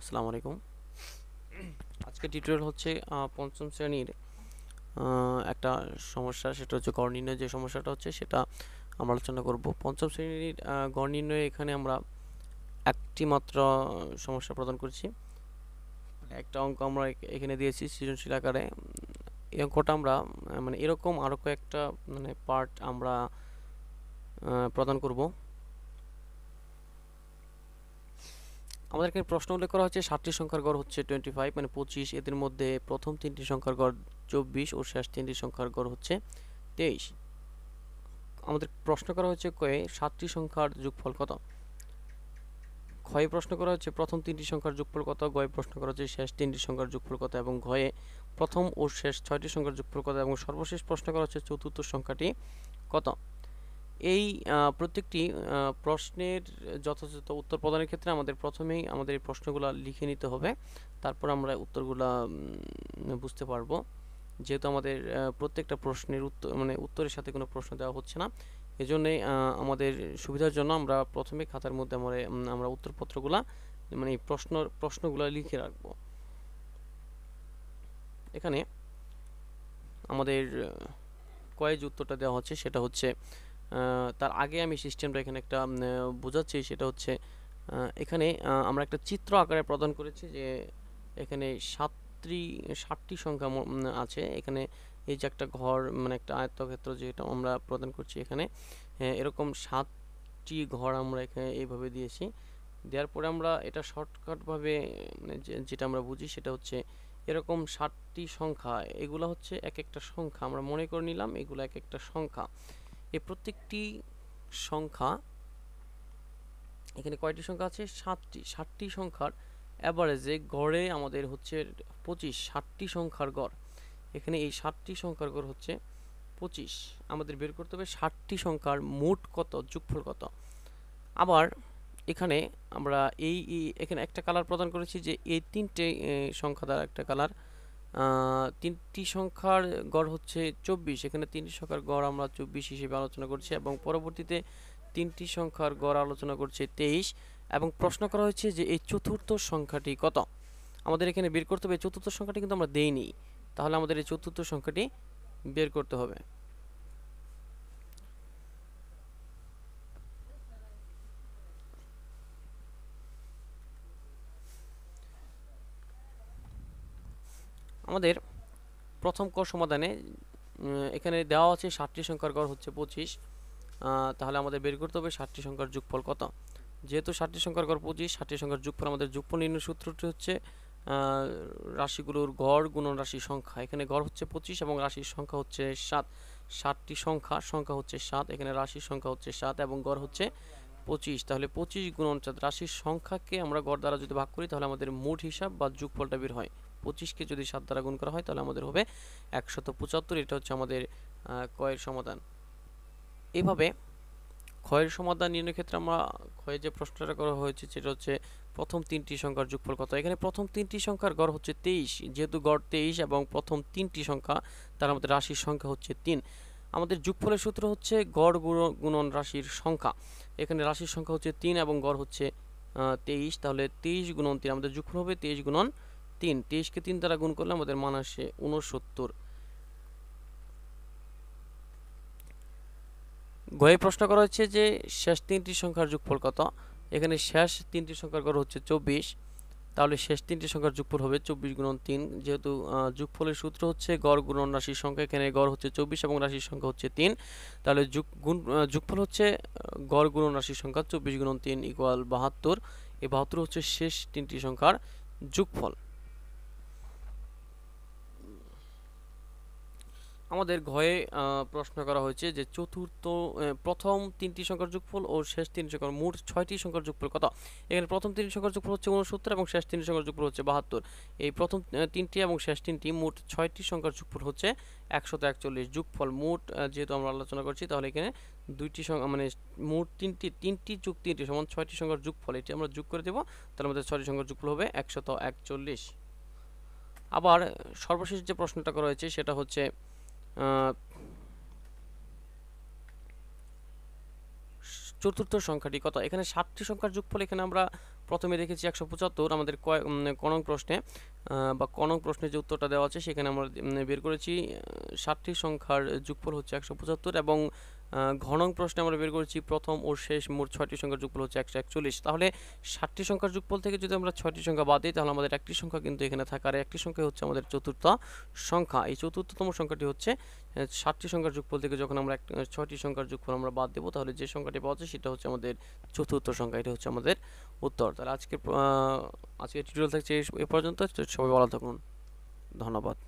আসসালামু আলাইকুম। আজকে টিউটোরিয়াল হচ্ছে পঞ্চম শ্রেণির একটা সমস্যা, সেটা হচ্ছে গড় নির্ণয়। যে সমস্যাটা হচ্ছে, সেটা আমরা আলোচনা করব। পঞ্চম শ্রেণির গড় নির্ণয়ে এখানে আমরা একটি মাত্র সমস্যা প্রদান করছি। একটা অঙ্ক আমরা এখানে দিয়েছি সৃজনশীল আকারে। এই অঙ্কটা আমরা মানে এরকম আরও কয়েকটা মানে পার্ট আমরা প্রদান করব। আমাদের এখানে প্রশ্ন উল্লেখ করা হচ্ছে, সাতটি সংখ্যার গড় হচ্ছে টোয়েন্টি ফাইভ মানে পঁচিশ, এদের মধ্যে প্রথম তিনটি সংখ্যার গড় চব্বিশ ও শেষ তিনটি সংখ্যার গড় হচ্ছে তেইশ। আমাদের প্রশ্ন করা হচ্ছে কয়ে সাতটি সংখ্যার যোগফল কত? ক্ষয়ে প্রশ্ন করা হচ্ছে, প্রথম তিনটি সংখ্যার যোগফল কত? গয়ে প্রশ্ন করা হচ্ছে, শেষ তিনটি সংখ্যার যোগফল কত? এবং ঘয়ে প্রথম ও শেষ ছয়টি সংখ্যার যোগফল কত? এবং সর্বশেষ প্রশ্ন করা হচ্ছে, চতুর্থ সংখ্যাটি কত? এই প্রত্যেকটি প্রশ্নের যথাযথ উত্তর প্রদানের ক্ষেত্রে আমাদের প্রথমেই আমাদের এই প্রশ্নগুলো লিখে নিতে হবে। তারপর আমরা উত্তরগুলা বুঝতে পারব। যেহেতু আমাদের প্রত্যেকটা প্রশ্নের উত্তর মানে উত্তরের সাথে কোনো প্রশ্ন দেওয়া হচ্ছে না। এজন্যই আহ, আমাদের সুবিধার জন্য আমরা প্রথমে খাতার মধ্যে আমরা আমরা উত্তরপত্রগুলা মানে প্রশ্ন প্রশ্নগুলো লিখে রাখব। এখানে আমাদের কয়েজ উত্তরটা দেওয়া হচ্ছে সেটা হচ্ছে তার আগে আমি সিস্টেমটা এখানে একটা বোঝাচ্ছি, সেটা হচ্ছে এখানে আমরা একটা চিত্র আকারে প্রদান করেছি যে এখানে সাতটি ষাটটি সংখ্যা আছে। এখানে এই যে একটা ঘর মানে একটা আয়ত্তক্ষেত্র যেটা আমরা প্রদান করছি এখানে এরকম সাতটি ঘর আমরা এখানে এইভাবে দিয়েছি। দেওয়ার পরে আমরা এটা শর্টকাটভাবে মানে যেটা আমরা বুঝি সেটা হচ্ছে এরকম ষাটটি সংখ্যা, এগুলো হচ্ছে এক একটা সংখ্যা। আমরা মনে করে নিলাম এগুলো এক একটা সংখ্যা। এই প্রত্যেকটি সংখ্যা, এখানে কয়টি সংখ্যা আছে? সাতটি ষাটটি সংখ্যার অ্যাভারেজে গড়ে আমাদের হচ্ছে পঁচিশ ষাটটি সংখ্যার গড়। এখানে এই ষাটটি সংখ্যার গড় হচ্ছে পঁচিশ। আমাদের বের করতে হবে ষাটটি সংখ্যার মোট কত, যোগফল কত। আবার এখানে আমরা এই এখানে একটা কালার প্রদান করেছি যে এই তিনটে সংখ্যা দ্বারা একটা কালার তিনটি সংখ্যার গড় হচ্ছে চব্বিশ। এখানে তিনটি সংখ্যার গড় আমরা চব্বিশ হিসেবে আলোচনা করছি এবং পরবর্তীতে তিনটি সংখ্যার গড় আলোচনা করছে তেইশ। এবং প্রশ্ন করা হয়েছে যে এই চতুর্থ সংখ্যাটি কত? আমাদের এখানে বের করতে হবে চতুর্থ সংখ্যাটি কিন্তু আমরা দেইনি। তাহলে আমাদের এই চতুর্থ সংখ্যাটি বের করতে হবে। আমাদের প্রথম ক সমাধানে এখানে দেওয়া আছে ষাটটি সংখ্যার গড় হচ্ছে পঁচিশ তাহলে আমাদের বের করতে হবে ষাটটি সংখ্যার যোগফল কত? যেহেতু ষাটটি সংখ্যার গড় পঁচিশ ষাটটি সংখ্যার যোগফল আমাদের যোগফল নির্ণয় সূত্রটি হচ্ছে রাশিগুলোর গড় গুণন রাশির সংখ্যা। এখানে গড় হচ্ছে পঁচিশ এবং রাশির সংখ্যা হচ্ছে সাত। ষাটটি সংখ্যা সংখ্যা হচ্ছে সাত, এখানে রাশির সংখ্যা হচ্ছে সাত এবং গড় হচ্ছে পঁচিশ। তাহলে পঁচিশ গুণন রাশির সংখ্যাকে আমরা গড় দ্বারা যদি ভাগ করি, তাহলে আমাদের মোট হিসাব বা যোগফলটা বের হয়। পঁচিশকে যদি সাত দ্বারা গুণ করা হয়, তাহলে আমাদের হবে একশত পঁচাত্তর। এটা হচ্ছে আমাদের কয়ের সমাধান। এইভাবে ক্ষয়ের সমাধান নির্ণয়ের ক্ষেত্রে আমরা ক্ষয়ে যে প্রশ্নটা করা হয়েছে, সেটা হচ্ছে প্রথম তিনটি সংখ্যার যোগফল কত? এখানে প্রথম তিনটি সংখ্যার গড় হচ্ছে তেইশ। যেহেতু গড় তেইশ এবং প্রথম তিনটি সংখ্যা, তার আমাদের রাশির সংখ্যা হচ্ছে তিন। আমাদের যোগফলের সূত্র হচ্ছে গড় গুণ- গুণন রাশির সংখ্যা। এখানে রাশির সংখ্যা হচ্ছে তিন এবং গড় হচ্ছে তেইশ। তাহলে তেইশ গুণন তিন, আমাদের যোগফল হবে তেইশ গুণন তিন, তেইশকে তিন দ্বারা গুণ করলে আমাদের মান আসে উনসত্তর গয়ে প্রশ্ন করা হচ্ছে যে, শেষ তিনটি সংখ্যার যোগফল কত? এখানে শেষ তিনটি সংখ্যার গড় হচ্ছে চব্বিশ। তাহলে শেষ তিনটি সংখ্যার যোগফল হবে চব্বিশ গুণন তিন, যেহেতু যোগফলের সূত্র হচ্ছে গড় গুণন রাশির সংখ্যা, এখানে গড় হচ্ছে চব্বিশ এবং রাশির সংখ্যা হচ্ছে তিন। তাহলে যোগ গুণ যোগফল হচ্ছে গড় গুণন রাশির সংখ্যা চব্বিশ গুণন তিন ইকুয়াল বাহাত্তর। এই বাহাত্তর হচ্ছে শেষ তিনটি সংখ্যার যোগফল। আমাদের ঘয়ে প্রশ্ন করা হয়েছে যে চতুর্থ প্রথম তিনটি সংখ্যার যোগফল ও শেষ তিনটি সংখ্যার, মোট ছয়টি সংখ্যার যোগফল কত? এখানে প্রথম তিনটি সংখ্যার যোগফল হচ্ছে উনসত্তর এবং শেষ তিনটি সংখ্যার যোগফল হচ্ছে বাহাত্তর। এই প্রথম তিনটি এবং শেষ তিনটি মোট ছয়টি সংখ্যার যোগফল হচ্ছে একশত একচল্লিশ। যোগফল মোট যেহেতু আমরা আলোচনা করছি, তাহলে এখানে দুইটি সংখ্যা মানে মোট তিনটি তিনটি যোগ তিনটি সমান ছয়টি সংখ্যার যোগফল, এটি আমরা যোগ করে দেব তাহলে আমাদের ছয়টি সংখ্যার যোগফল হবে একশত একচল্লিশ। আবার সর্বশেষ যে প্রশ্নটা করা হয়েছে, সেটা হচ্ছে চতুর্থ সংখ্যাটি কত? এখানে সাতটি সংখ্যার যোগফল এখানে আমরা প্রথমে দেখেছি একশো পঁচাত্তর, আমাদের কনক কনং প্রশ্নে বা কনক প্রশ্নে যে উত্তরটা দেওয়া আছে সেখানে আমরা বের করেছি ষাটটি সংখ্যার যোগফল হচ্ছে একশো পঁচাত্তর এবং ঘনং প্রশ্নে আমরা বের করেছি, প্রথম ও শেষ মোট ছয়টি সংখ্যার যোগফল হচ্ছে একশো একচল্লিশ। তাহলে ষাটটি সংখ্যার যোগফল থেকে যদি আমরা ছয়টি সংখ্যা বাদ দিই, তাহলে আমাদের একটি সংখ্যা কিন্তু এখানে থাকে, আর একটি সংখ্যা হচ্ছে আমাদের চতুর্থ সংখ্যা। এই চতুর্থতম সংখ্যাটি হচ্ছে ষাটটি সংখ্যার যোগফল থেকে যখন আমরা ছয়টি সংখ্যার যোগফল আমরা বাদ দেবো, তাহলে যে সংখ্যাটি পাওয়া যায় সেটা হচ্ছে আমাদের চতুর্থ সংখ্যা, এটা হচ্ছে আমাদের উত্তর। তাহলে আজকে আজকের টিউটোরিয়াল থাকছে এ পর্যন্ত সবাই ভালো থাকুন। ধন্যবাদ।